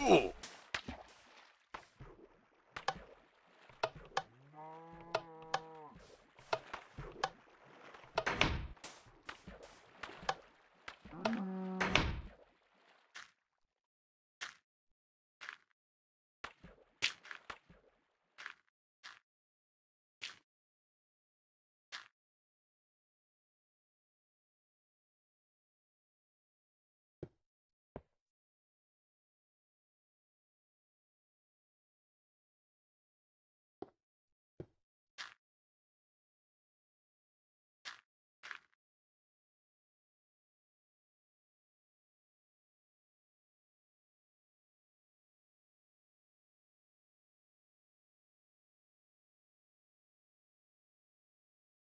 Oh!